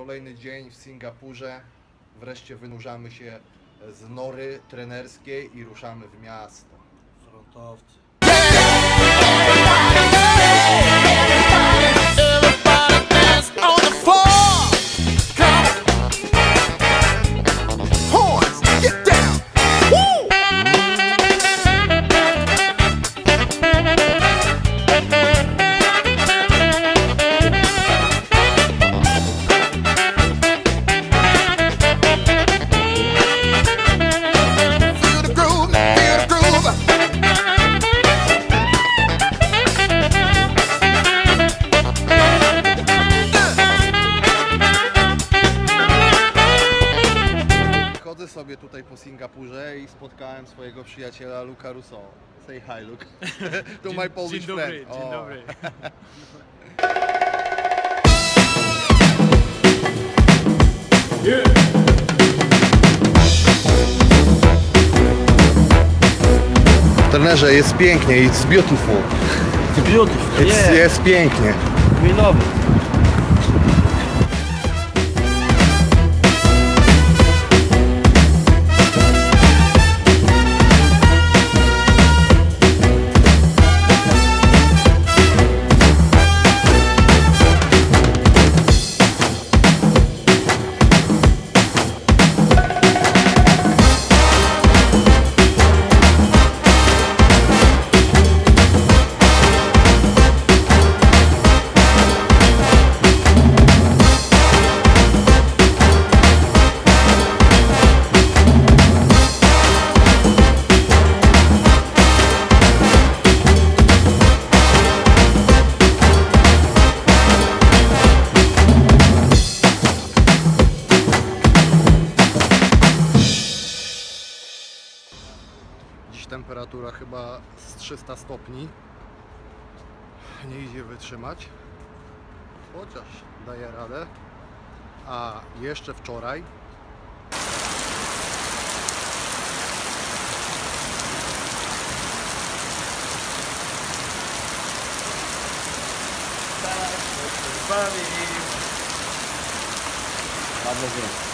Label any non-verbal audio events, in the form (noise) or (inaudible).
Kolejny dzień w Singapurze. Wreszcie wynurzamy się z nory trenerskiej i ruszamy w miasto. Frontowcy. Chodzę sobie tutaj po Singapurze i spotkałem swojego przyjaciela Luca Rousseau. Say hi, Luke. (laughs) to my Polish Dzień dobry, friend. dzień O. dobry. (laughs) Trenerze, jest pięknie, it's beautiful. Beautiful. It's, Yeah, Jest pięknie. we love it. Temperatura chyba z 300 stopni. Nie idzie wytrzymać. Chociaż daje radę. A jeszcze wczoraj Ładny dzień.